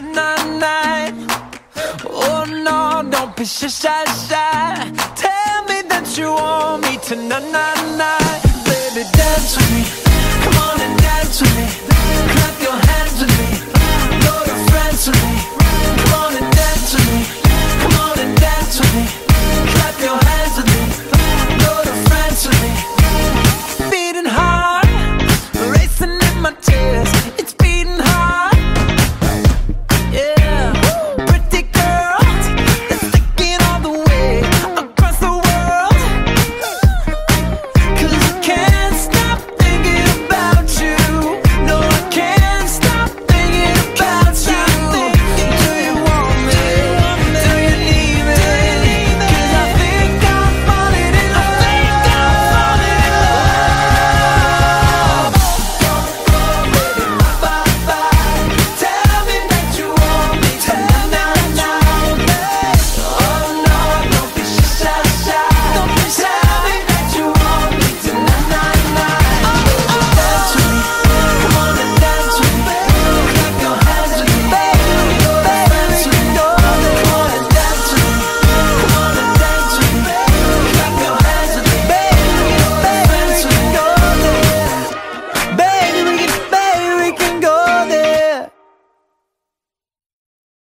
na na na. Oh no, don't be shy shy. Tell me that you want me to na na na.